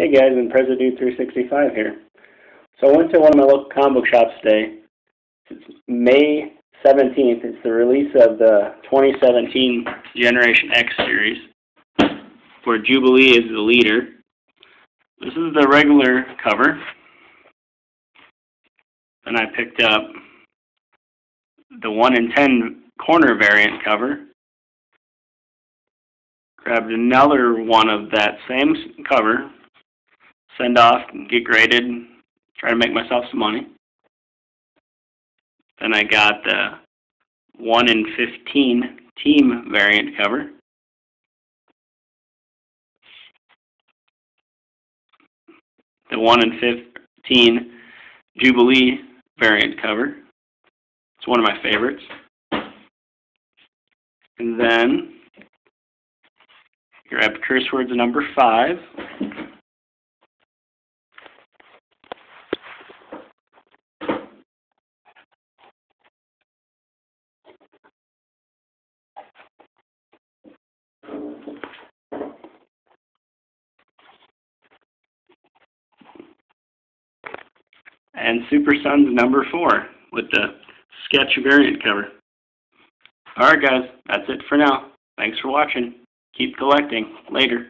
Hey guys, I'm imprezadude365 here. So I went to one of my local comic book shops today. It's May 17th. It's the release of the 2017 Generation X series, where Jubilee is the leader. This is the regular cover. Then I picked up the 1 in 10 corner variant cover. Grabbed another one of that same cover send off, and get graded, try to make myself some money. Then I got the 1 in 15 team variant cover. The 1 in 15 Jubilee variant cover. It's one of my favorites. And then grab curse words number 5. And Super Sons number four with the sketch variant cover. Alright guys, that's it for now. Thanks for watching. Keep collecting. Later.